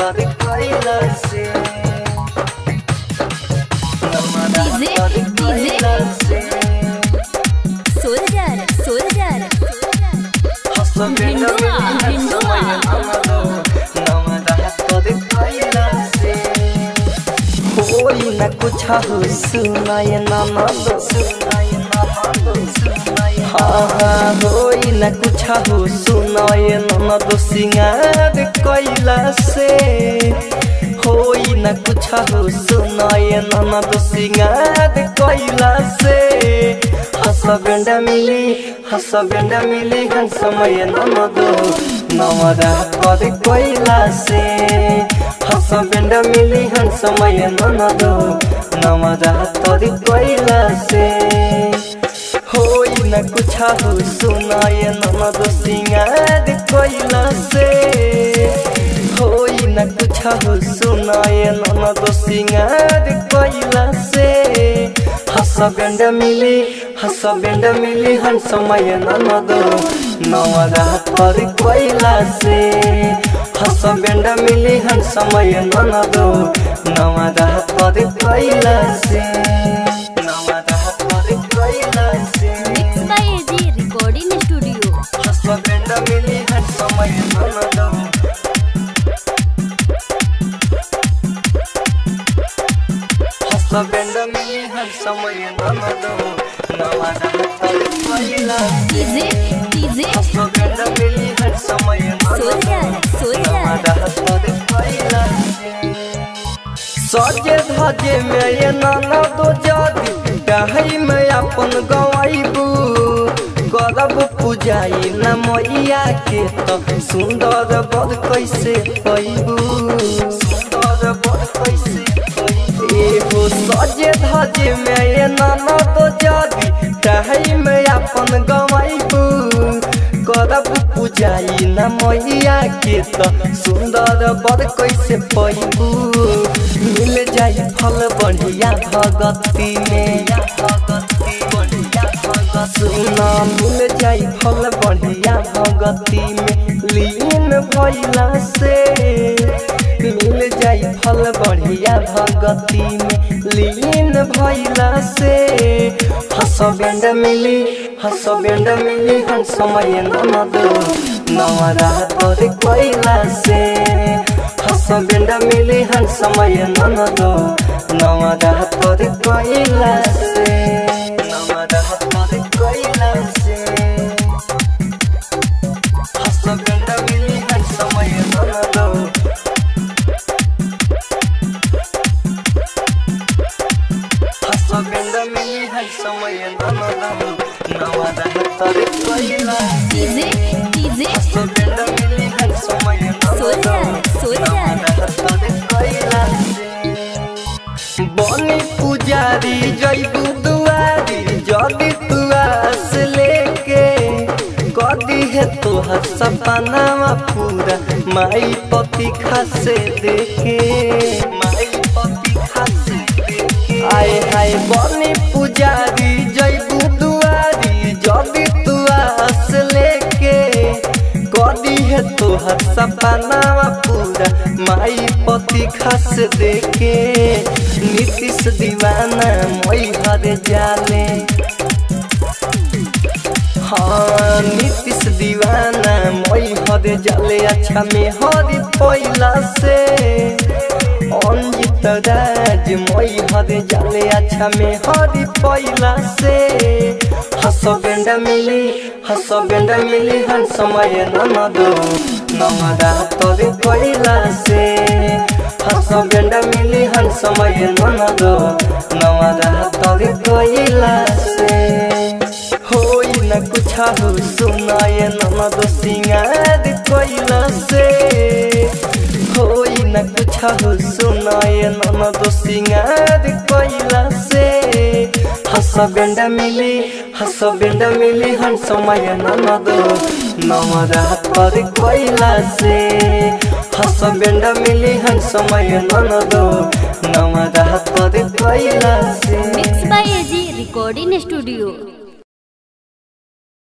melodic boiler sing DJ, DJ Soldier, soldier Hindua, Hindua कोई न कुछ हो सुनाए ना ना दो सुनाए हाँ होई न कुछ हो सुनाय ननद सिंगार कैला न कुछ हो सुनाय ननद सिंगार कैला से हसबेंड मिली हसबेंड मिली हन समय ननद नवरा कर कैला से हसबेंड मिली हन समय ननद नवरा कर कैला से न कुछ हो सुनाय ननद सिंगार कैला से न कुछ हो सुनाय ननद सिंगार कैला से हसबेंड मिली हसबेंड मिली हन समय ननद नवरा पर कैला से हसबेंड मिली हन समय ननद नवरा पर कैला से समय डीजे डीजे मिली समय सजे धजे में ये नाना दो जादी। गहई में अपन गवाइबू गरब पूजाई न मैया के तो। सुंदर बद कैसे पैबू सुंदर बद कैसे एगो सजे धजे में ये नाना दो जादी गहई में अपन गवाइबू करब पूजाई न मैया के तो सुंदर बर कैसे पैबू। मिल जाई फल बढ़िया भगती में। सुना मिल जाई फल बढ़िया भगती में। लीन भैला से मिल जाई, फल बढ़िया भगती में लीन भैला से हसबेंड मिली हसबेंड मिली हन समय ननद नवरा तोर कैला से। हसबेंड मिली हन समय ननद नवरा तोर कैला से। बनी पुजारी जैबू दुआरी जदि तू आस लेके कदी है तोहर सपनावा पूरा माई पति खासे देखे माई पति खासे देखे आए हाय बनी पुजारी जैबू दुआरी जदि है तोहर सपनावा पूरा माई पति खस देखे। नीतीश दीवाना मई हर जाले। हाँ नीतीश दीवाना मई हर जाले। अच्छा में हर पैला से। अंजित राज मई हर जाले। अच्छा में हर पैला से। हसबेंड मिली हसबेंड मिली हन समय ननद। नमरा तोर कैला से। हसबेंड मिली हन समय ननद। नमरा तोर कैला से। होई न कुछ हो सुनाय ननद सिंगार कैला से। होई न कुछ हो सुनाय ननद सिंगार कैला से। हसबेंड मिली हसबेंड मिली हम समय ननद नमरा पर कैला से। हसबेंड मिली हम समय ननद नमरा पर कैला से। Mix by G recording studio